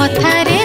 পথরে